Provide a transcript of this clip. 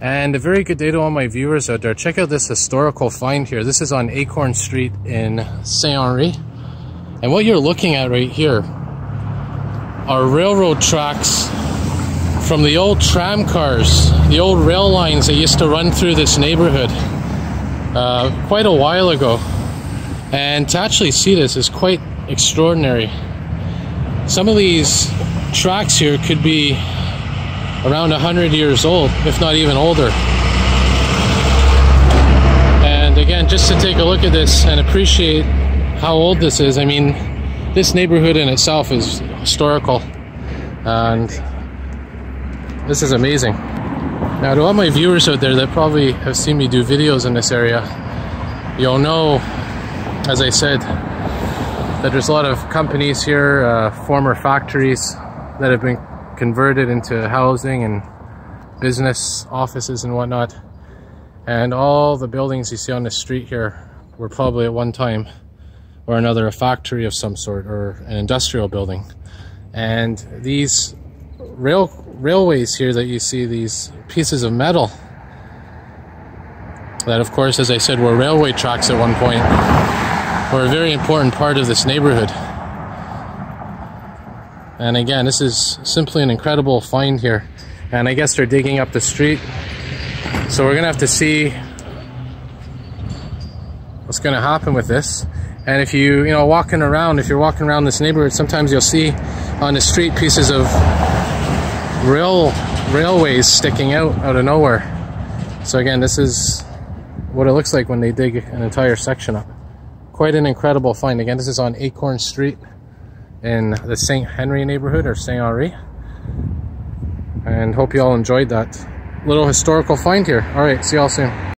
And a very good day to all my viewers out there. Check out this historical find here. This is on Acorn Street in Saint Henri. And what you're looking at right here are railroad tracks from the old tram cars, the old rail lines that used to run through this neighborhood uh, quite a while ago. And to actually see this is quite extraordinary. Some of these tracks here could be around 100 years old, if not even older. And again, just to take a look at this and appreciate how old this is, I mean, this neighborhood in itself is historical. And this is amazing. Now, to all my viewers out there that probably have seen me do videos in this area, you'll know, as I said, that there's a lot of companies here, uh, former factories that have been converted into housing and business offices and whatnot. And all the buildings you see on the street here were probably at one time or another a factory of some sort or an industrial building. And these rail railways here that you see, these pieces of metal, that of course, as I said, were railway tracks at one point, were a very important part of this neighborhood. And again, this is simply an incredible find here. And I guess they're digging up the street. So we're gonna have to see what's gonna happen with this. And if you, you know, walking around, if you're walking around this neighborhood, sometimes you'll see on the street pieces of rail railways sticking out out of nowhere. So again, this is what it looks like when they dig an entire section up. Quite an incredible find. Again, this is on Acorn Street in the St. Henry neighborhood or St. Henri. And hope you all enjoyed that little historical find here. All right, see y'all soon.